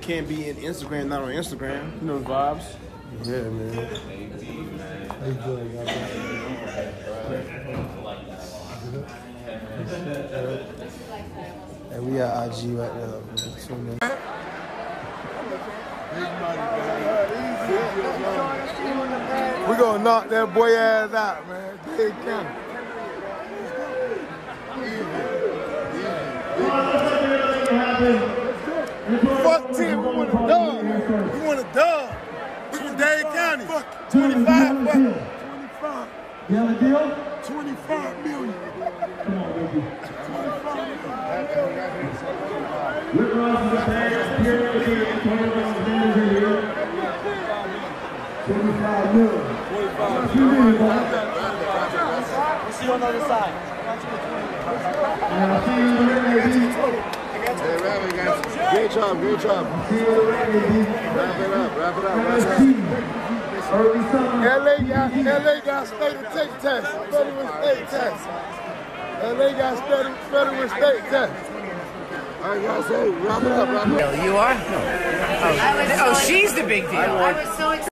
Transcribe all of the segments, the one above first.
Can't be in Instagram, not on Instagram. You know the vibes. Yeah, man. And we are IG right now, man. So, man. We gonna knock that boy ass out, man. Big County. Fuck team, we want a dub. We want a dub. We from Dade County. 25, fuck. 25. You have a deal? 25 million. Come on, Rick Ross is the bag. Here is the Tony Ross manager here. 25 million. 25 million. See you on the other side. And I'll see you in the ring, ladies. Hey, wrap guys. Great job, great job. See you in the ring, ladies. Wrap it up, wrap it up, wrap it up. MST. Early summer. LA got LA got state and state test, federal state test. LA got federal, federal state test. All right, guys, hey, wrap it up, wrap it up. You are? Oh, oh she's the big deal. I was so excited.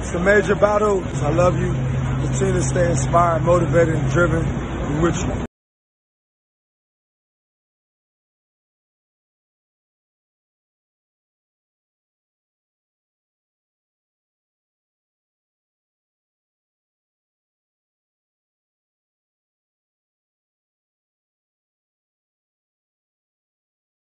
It's a major battle. I love you. Continue to stay inspired, motivated, and driven. We're with you.